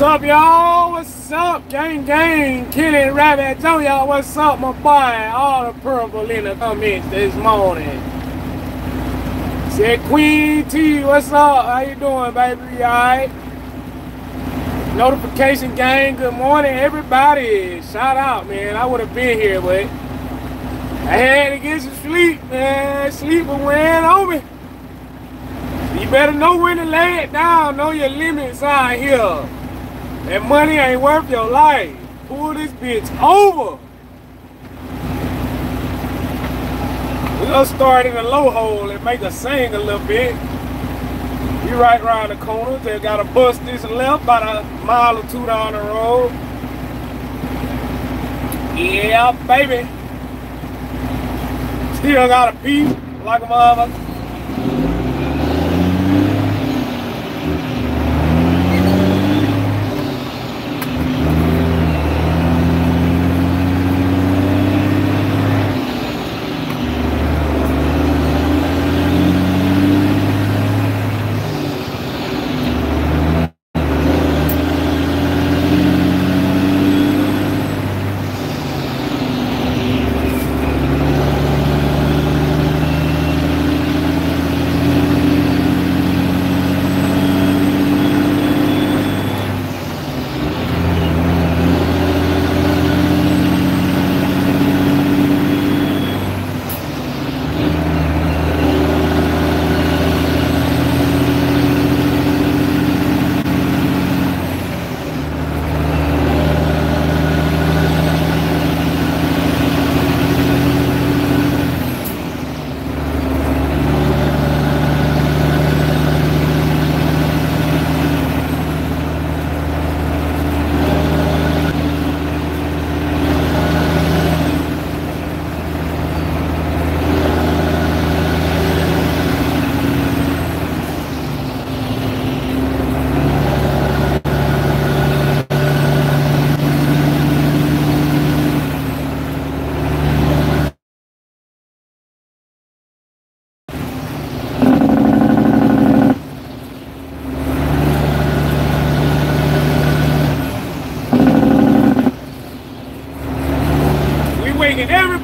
up, y'all? What's up, gang, gang? Kenny Rabbit Joe, y'all. What's up, my boy? All the purple in the comments this morning. Said Queen T, what's up? How you doing, baby? You alright? Notification gang, good morning, everybody. Shout out, man. I would have been here, but I had to get some sleep, man. Sleep was wearing on me. You better know when to lay it down. Know your limits out here. That money ain't worth your life. Pull this bitch over. We gonna start in a low hole and make a sing a little bit. We right around the corner. They gotta bust this left about a mile or two down the road. Yeah, baby. Still got a pee like a mother.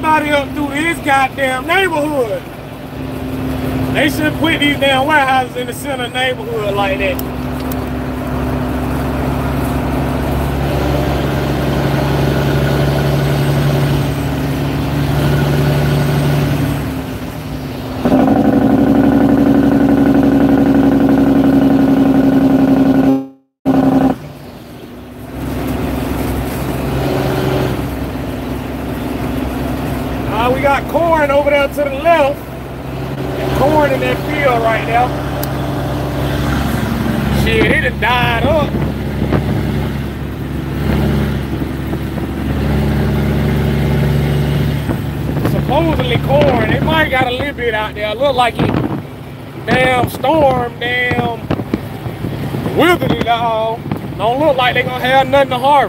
Everybody up through this goddamn neighborhood. They should put these damn warehouses in the center neighborhood like that. Uh, over there to the left. Corn in that field right now. Shit, it done died up. Supposedly corn. It might got a little bit out there. Look like it damn storm, damn withered it all. Don't look like they gonna have nothing to harvest.